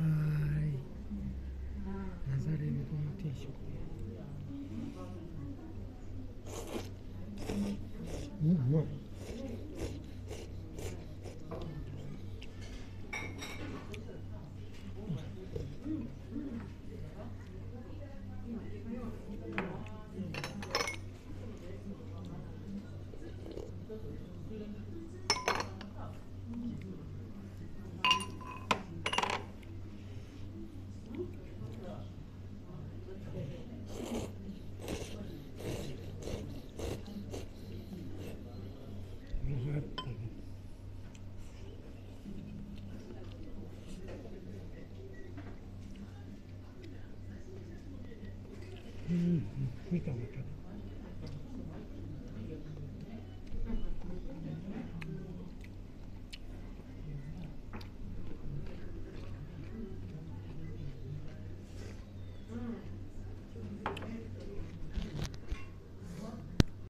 はい。ナザレの定食。うんうまい。うんうん見た見た